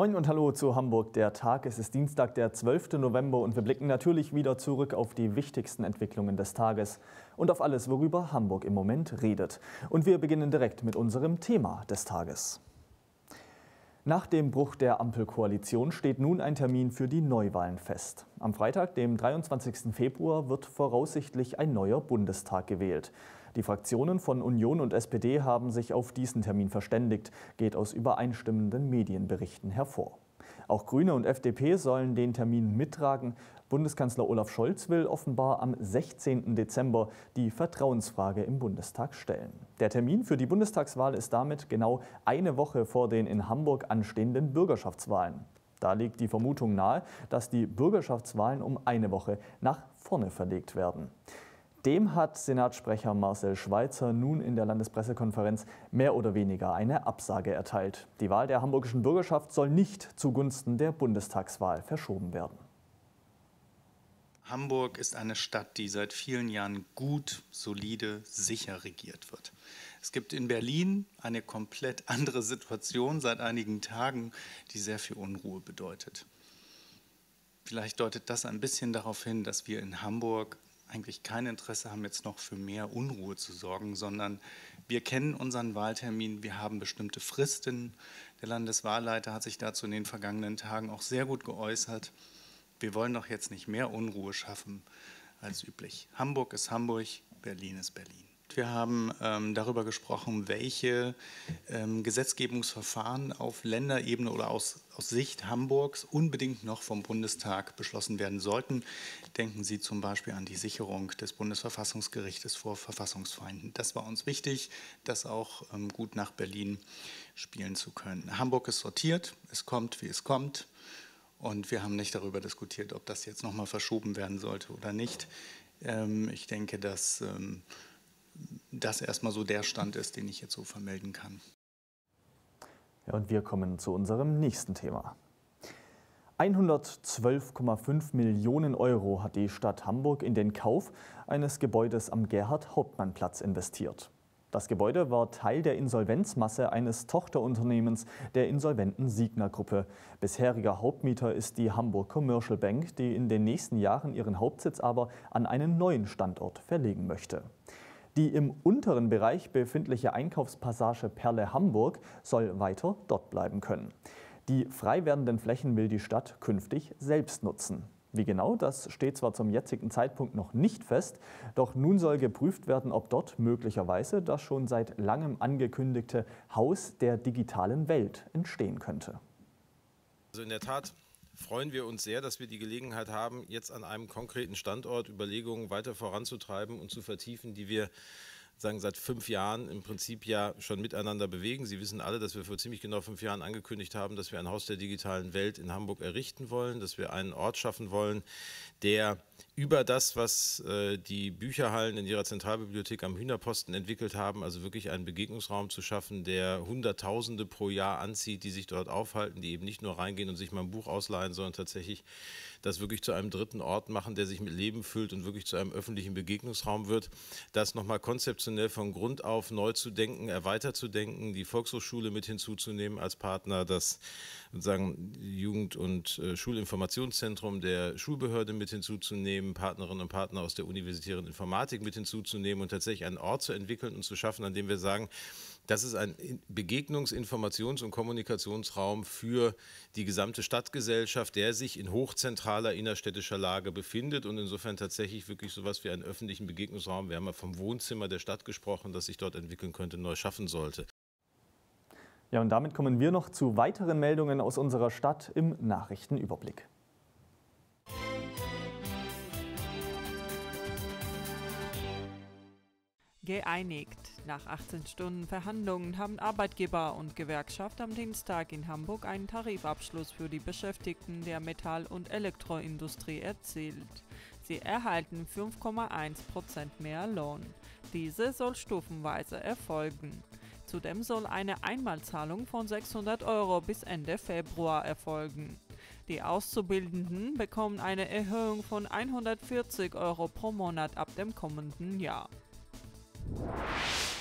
Moin und hallo zu Hamburg, der Tag. Es ist Dienstag, der 12. November und wir blicken natürlich wieder zurück auf die wichtigsten Entwicklungen des Tages und auf alles, worüber Hamburg im Moment redet. Und wir beginnen direkt mit unserem Thema des Tages. Nach dem Bruch der Ampelkoalition steht nun ein Termin für die Neuwahlen fest. Am Freitag, dem 23. Februar, wird voraussichtlich ein neuer Bundestag gewählt. Die Fraktionen von Union und SPD haben sich auf diesen Termin verständigt, geht aus übereinstimmenden Medienberichten hervor. Auch Grüne und FDP sollen den Termin mittragen. Bundeskanzler Olaf Scholz will offenbar am 16. Dezember die Vertrauensfrage im Bundestag stellen. Der Termin für die Bundestagswahl ist damit genau eine Woche vor den in Hamburg anstehenden Bürgerschaftswahlen. Da liegt die Vermutung nahe, dass die Bürgerschaftswahlen um eine Woche nach vorne verlegt werden. Dem hat Senatssprecher Marcel Schweitzer nun in der Landespressekonferenz mehr oder weniger eine Absage erteilt. Die Wahl der hamburgischen Bürgerschaft soll nicht zugunsten der Bundestagswahl verschoben werden. Hamburg ist eine Stadt, die seit vielen Jahren gut, solide, sicher regiert wird. Es gibt in Berlin eine komplett andere Situation seit einigen Tagen, die sehr viel Unruhe bedeutet. Vielleicht deutet das ein bisschen darauf hin, dass wir in Hamburg eigentlich kein Interesse haben, jetzt noch für mehr Unruhe zu sorgen, sondern wir kennen unseren Wahltermin, wir haben bestimmte Fristen. Der Landeswahlleiter hat sich dazu in den vergangenen Tagen auch sehr gut geäußert. Wir wollen doch jetzt nicht mehr Unruhe schaffen als üblich. Hamburg ist Hamburg, Berlin ist Berlin. Wir haben ähm, darüber gesprochen, welche ähm, Gesetzgebungsverfahren auf Länderebene oder aus, aus Sicht Hamburgs unbedingt noch vom Bundestag beschlossen werden sollten. Denken Sie zum Beispiel an die Sicherung des Bundesverfassungsgerichtes vor Verfassungsfeinden. Das war uns wichtig, das auch ähm, gut nach Berlin spielen zu können. Hamburg ist sortiert, es kommt, wie es kommt. Und wir haben nicht darüber diskutiert, ob das jetzt nochmal verschoben werden sollte oder nicht. Ähm, ich denke, dass ähm, das erstmal so der Stand ist, den ich jetzt so vermelden kann. Ja, und wir kommen zu unserem nächsten Thema. 112,5 Millionen Euro hat die Stadt Hamburg in den Kauf eines Gebäudes am Gerhard-Hauptmann-Platz investiert. Das Gebäude war Teil der Insolvenzmasse eines Tochterunternehmens der insolventen Signa-Gruppe. Bisheriger Hauptmieter ist die Hamburg Commercial Bank, die in den nächsten Jahren ihren Hauptsitz aber an einen neuen Standort verlegen möchte. Die im unteren Bereich befindliche Einkaufspassage Perle Hamburg soll weiter dort bleiben können. Die frei werdenden Flächen will die Stadt künftig selbst nutzen. Wie genau, das steht zwar zum jetzigen Zeitpunkt noch nicht fest, doch nun soll geprüft werden, ob dort möglicherweise das schon seit langem angekündigte Haus der digitalen Welt entstehen könnte. Also in der Tat freuen wir uns sehr, dass wir die Gelegenheit haben, jetzt an einem konkreten Standort Überlegungen weiter voranzutreiben und zu vertiefen, die wir sagen, seit fünf Jahren im Prinzip ja schon miteinander bewegen. Sie wissen alle, dass wir vor ziemlich genau fünf Jahren angekündigt haben, dass wir ein Haus der digitalen Welt in Hamburg errichten wollen, dass wir einen Ort schaffen wollen, der über das, was äh, die Bücherhallen in ihrer Zentralbibliothek am Hühnerposten entwickelt haben, also wirklich einen Begegnungsraum zu schaffen, der Hunderttausende pro Jahr anzieht, die sich dort aufhalten, die eben nicht nur reingehen und sich mal ein Buch ausleihen, sondern tatsächlich das wirklich zu einem dritten Ort machen, der sich mit Leben füllt und wirklich zu einem öffentlichen Begegnungsraum wird. Das nochmal konzeptionell von Grund auf neu zu denken, erweitert zu denken, die Volkshochschule mit hinzuzunehmen als Partner, das sozusagen Jugend- und äh, Schulinformationszentrum der Schulbehörde mit hinzuzunehmen, Partnerinnen und Partner aus der universitären Informatik mit hinzuzunehmen und tatsächlich einen Ort zu entwickeln und zu schaffen, an dem wir sagen, das ist ein Begegnungs-, Informations- und Kommunikationsraum für die gesamte Stadtgesellschaft, der sich in hochzentraler innerstädtischer Lage befindet und insofern tatsächlich wirklich so etwas wie einen öffentlichen Begegnungsraum, wir haben ja vom Wohnzimmer der Stadt gesprochen, das sich dort entwickeln könnte, neu schaffen sollte. Ja, und damit kommen wir noch zu weiteren Meldungen aus unserer Stadt im Nachrichtenüberblick. Geeinigt. Nach 18 Stunden Verhandlungen haben Arbeitgeber und Gewerkschaft am Dienstag in Hamburg einen Tarifabschluss für die Beschäftigten der Metall- und Elektroindustrie erzielt. Sie erhalten 5,1 Prozent mehr Lohn. Diese soll stufenweise erfolgen. Zudem soll eine Einmalzahlung von 600 Euro bis Ende Februar erfolgen. Die Auszubildenden bekommen eine Erhöhung von 140 Euro pro Monat ab dem kommenden Jahr.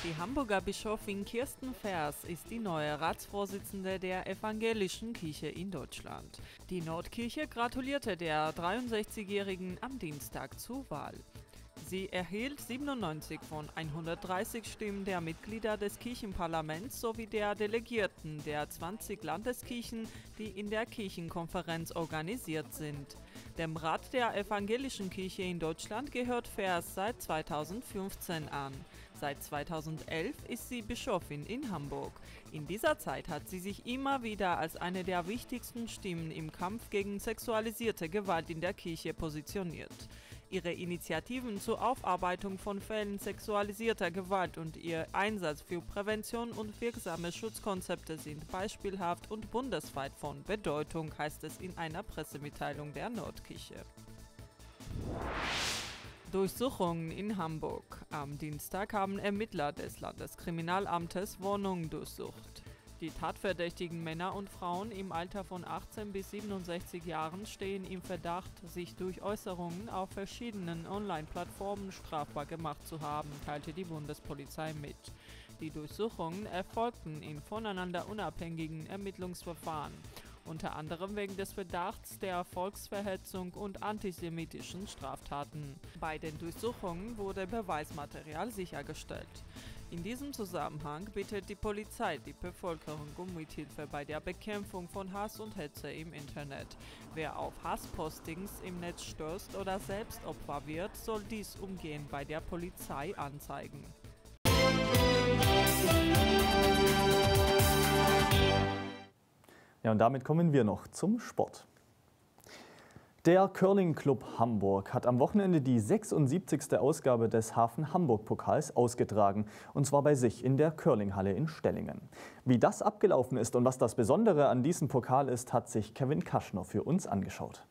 Die Hamburger Bischofin Kirsten Vers ist die neue Ratsvorsitzende der Evangelischen Kirche in Deutschland. Die Nordkirche gratulierte der 63-Jährigen am Dienstag zur Wahl. Sie erhielt 97 von 130 Stimmen der Mitglieder des Kirchenparlaments sowie der Delegierten der 20 Landeskirchen, die in der Kirchenkonferenz organisiert sind. Dem Rat der Evangelischen Kirche in Deutschland gehört Vers seit 2015 an. Seit 2011 ist sie Bischofin in Hamburg. In dieser Zeit hat sie sich immer wieder als eine der wichtigsten Stimmen im Kampf gegen sexualisierte Gewalt in der Kirche positioniert. Ihre Initiativen zur Aufarbeitung von Fällen sexualisierter Gewalt und ihr Einsatz für Prävention und wirksame Schutzkonzepte sind beispielhaft und bundesweit von Bedeutung, heißt es in einer Pressemitteilung der Nordkirche. Durchsuchungen in Hamburg. Am Dienstag haben Ermittler des Landeskriminalamtes Wohnungen durchsucht. Die tatverdächtigen Männer und Frauen im Alter von 18 bis 67 Jahren stehen im Verdacht, sich durch Äußerungen auf verschiedenen Online-Plattformen strafbar gemacht zu haben, teilte die Bundespolizei mit. Die Durchsuchungen erfolgten in voneinander unabhängigen Ermittlungsverfahren unter anderem wegen des Verdachts der Volksverhetzung und antisemitischen Straftaten. Bei den Durchsuchungen wurde Beweismaterial sichergestellt. In diesem Zusammenhang bittet die Polizei die Bevölkerung um Mithilfe bei der Bekämpfung von Hass und Hetze im Internet. Wer auf Hasspostings im Netz stößt oder selbst Opfer wird, soll dies umgehend bei der Polizei anzeigen. Ja, und damit kommen wir noch zum Sport. Der Curling Club Hamburg hat am Wochenende die 76. Ausgabe des Hafen Hamburg Pokals ausgetragen, und zwar bei sich in der Curlinghalle in Stellingen. Wie das abgelaufen ist und was das Besondere an diesem Pokal ist, hat sich Kevin Kaschner für uns angeschaut.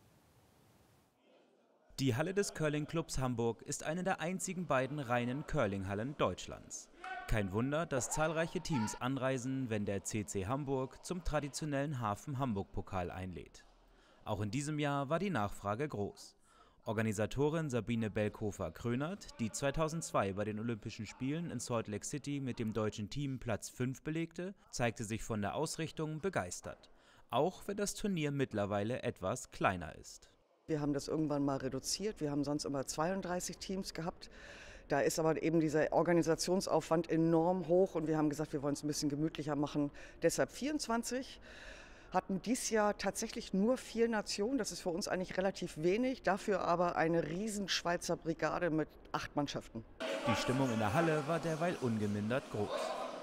Die Halle des Curling Clubs Hamburg ist eine der einzigen beiden reinen Curlinghallen Deutschlands. Kein Wunder, dass zahlreiche Teams anreisen, wenn der CC Hamburg zum traditionellen Hafen Hamburg Pokal einlädt. Auch in diesem Jahr war die Nachfrage groß. Organisatorin Sabine Bellkofer-Krönert, die 2002 bei den Olympischen Spielen in Salt Lake City mit dem deutschen Team Platz 5 belegte, zeigte sich von der Ausrichtung begeistert. Auch wenn das Turnier mittlerweile etwas kleiner ist. Wir haben das irgendwann mal reduziert. Wir haben sonst immer 32 Teams gehabt. Da ist aber eben dieser Organisationsaufwand enorm hoch und wir haben gesagt, wir wollen es ein bisschen gemütlicher machen. Deshalb 24 hatten dies Jahr tatsächlich nur vier Nationen. Das ist für uns eigentlich relativ wenig, dafür aber eine riesen Schweizer Brigade mit acht Mannschaften. Die Stimmung in der Halle war derweil ungemindert groß.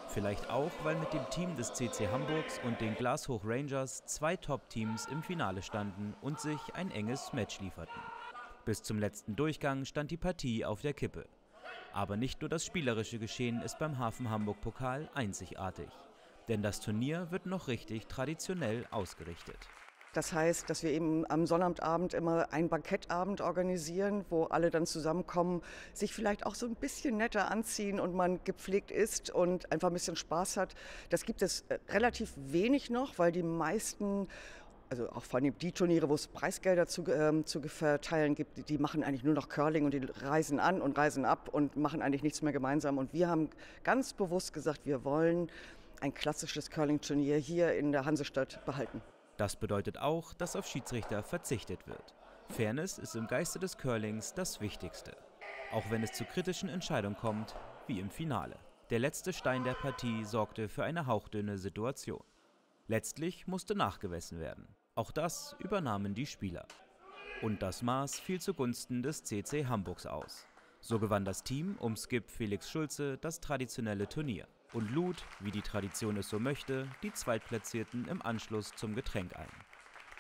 Vielleicht auch, weil mit dem Team des CC Hamburgs und den Glashoch Rangers zwei Top-Teams im Finale standen und sich ein enges Match lieferten. Bis zum letzten Durchgang stand die Partie auf der Kippe. Aber nicht nur das spielerische Geschehen ist beim Hafen Hamburg Pokal einzigartig. Denn das Turnier wird noch richtig traditionell ausgerichtet. Das heißt, dass wir eben am Sonnabendabend immer einen Bankettabend organisieren, wo alle dann zusammenkommen, sich vielleicht auch so ein bisschen netter anziehen und man gepflegt ist und einfach ein bisschen Spaß hat. Das gibt es äh, relativ wenig noch, weil die meisten also auch vor allem die Turniere, wo es Preisgelder zu, ähm, zu verteilen gibt, die machen eigentlich nur noch Curling und die reisen an und reisen ab und machen eigentlich nichts mehr gemeinsam. Und wir haben ganz bewusst gesagt, wir wollen ein klassisches Curling-Turnier hier in der Hansestadt behalten. Das bedeutet auch, dass auf Schiedsrichter verzichtet wird. Fairness ist im Geiste des Curlings das Wichtigste. Auch wenn es zu kritischen Entscheidungen kommt, wie im Finale. Der letzte Stein der Partie sorgte für eine hauchdünne Situation. Letztlich musste nachgewessen werden. Auch das übernahmen die Spieler. Und das Maß fiel zugunsten des CC Hamburgs aus. So gewann das Team um Skip Felix Schulze das traditionelle Turnier und lud, wie die Tradition es so möchte, die Zweitplatzierten im Anschluss zum Getränk ein.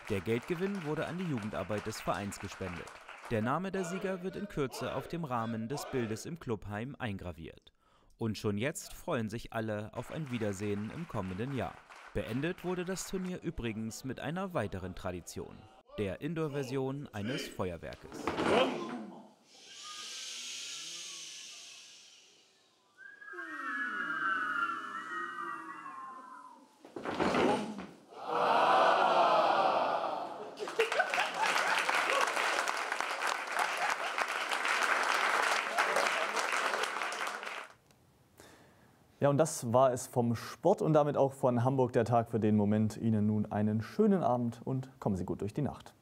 Der Geldgewinn wurde an die Jugendarbeit des Vereins gespendet. Der Name der Sieger wird in Kürze auf dem Rahmen des Bildes im Clubheim eingraviert. Und schon jetzt freuen sich alle auf ein Wiedersehen im kommenden Jahr. Beendet wurde das Turnier übrigens mit einer weiteren Tradition, der Indoor-Version eines Feuerwerkes. Ja, und das war es vom Sport und damit auch von Hamburg der Tag für den Moment. Ihnen nun einen schönen Abend und kommen Sie gut durch die Nacht.